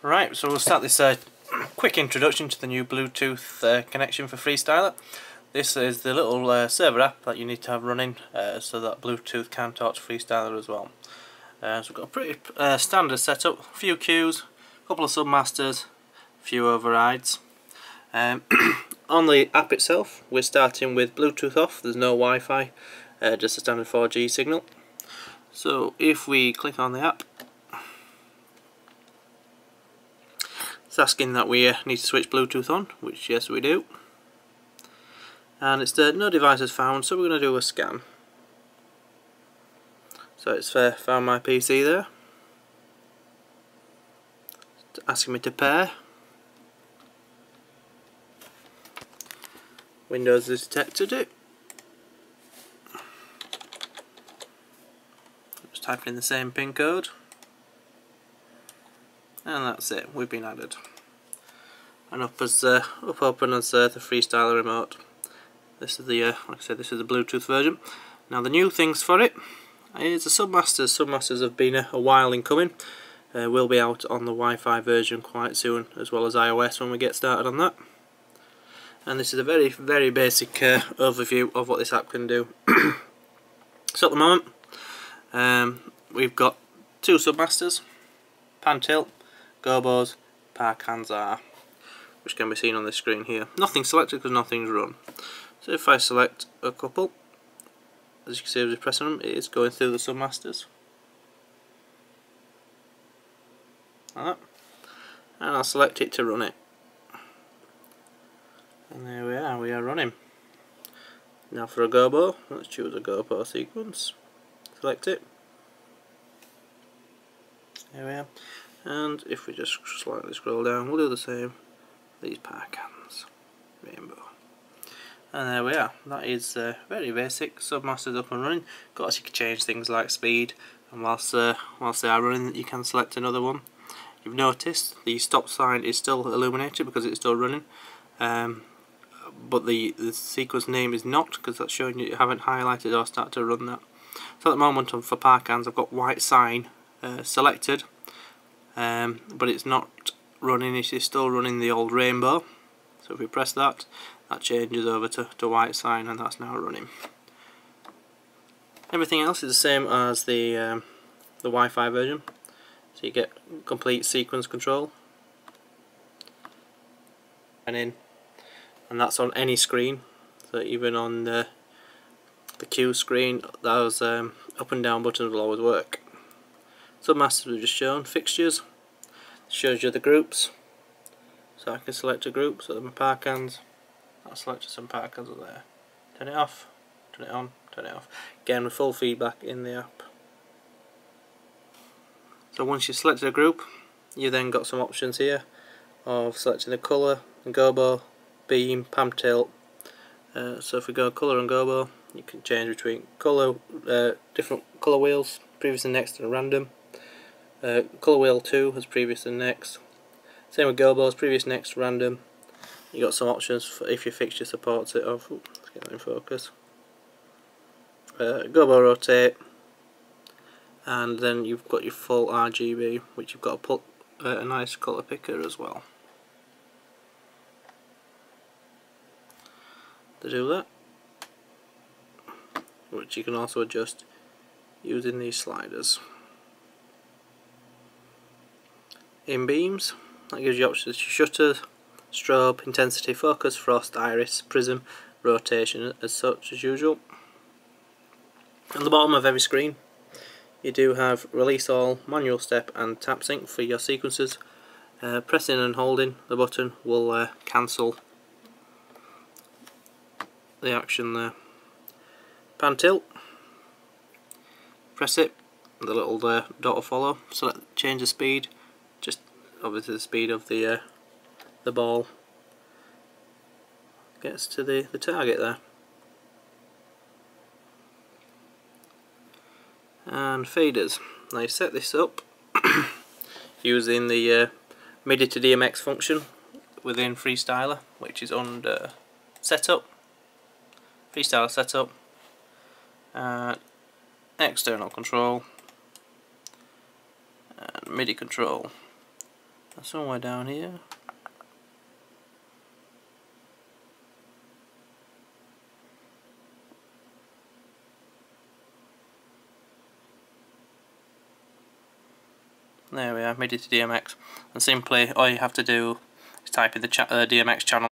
Right, so we'll start this uh, quick introduction to the new Bluetooth uh, connection for Freestyler. This is the little uh, server app that you need to have running uh, so that Bluetooth can talk to Freestyler as well. Uh, so we've got a pretty uh, standard setup, a few cues, a couple of submasters, a few overrides. Um, on the app itself, we're starting with Bluetooth off, there's no Wi-Fi, just a standard 4G signal. So if we click on the app, It's asking that we uh, need to switch Bluetooth on, which yes we do. And it's uh, no devices found, so we're going to do a scan. So it's uh, found my PC there. It's asking me to pair. Windows has detected it. Just typing in the same pin code and that's it. We've been added. And up as uh, up open as uh, the freestyler remote. This is the uh, like I said this is the Bluetooth version. Now the new things for it is the Submasters. Submasters have been a, a while in coming. Uh, will be out on the Wi-Fi version quite soon as well as iOS when we get started on that. And this is a very very basic uh, overview of what this app can do. So at the moment um, we've got two Submasters pan tilt gobos, par cans are, which can be seen on this screen here. Nothing selected because nothing's run. So if I select a couple, as you can see as we press on them, it is going through the submasters. Like that. And I'll select it to run it. And there we are, we are running. Now for a gobo, let's choose a gobo sequence. Select it. There we are and if we just slightly scroll down we'll do the same. These cans, rainbow. And there we are. That is uh, very basic. Submasters up and running. Of course you can change things like speed. And whilst, uh, whilst they are running you can select another one. You've noticed the stop sign is still illuminated because it's still running. Um, but the, the sequence name is not because that's showing you, you haven't highlighted or started to run that. So at the moment for Par cans I've got white sign uh, selected um, but it's not running, it is still running the old rainbow. So if we press that that changes over to, to white sign and that's now running. Everything else is the same as the um, the Wi-Fi version. So you get complete sequence control. And in. And that's on any screen. So even on the the Cue screen those um, up and down buttons will always work Submasters we've just shown, fixtures, shows you the groups. So I can select a group, so my Par cans, I'll select some Par cans there. Turn it off, turn it on, turn it off. Again with full feedback in the app. So once you've selected a group, you then got some options here of selecting the colour, gobo, beam, pan tilt. Uh, so if we go colour and gobo, you can change between colour, uh, different colour wheels, previous and next and random. Uh, colour wheel 2 as previous and next. Same with gobos, previous, next, random. You got some options for if your fixture supports it. Of, let's get that in focus. Uh, gobo rotate, and then you've got your full RGB, which you've got to put uh, a nice colour picker as well. To do that, which you can also adjust using these sliders. In beams that gives you options to shutter, strobe, intensity, focus, frost, iris, prism, rotation as such as usual. On the bottom of every screen you do have release all, manual step and tap sync for your sequences. Uh, pressing and holding the button will uh, cancel the action there. Pan tilt, press it, the little uh, dot will follow, select change the speed, obviously the speed of the uh, the ball. Gets to the, the target there. And faders. Now you set this up using the uh, MIDI to DMX function within Freestyler, which is under Setup, Freestyler Setup, uh, External Control, and MIDI Control So somewhere down here. There we are, MIDI to DMX. And simply all you have to do is type in the uh, DMX channel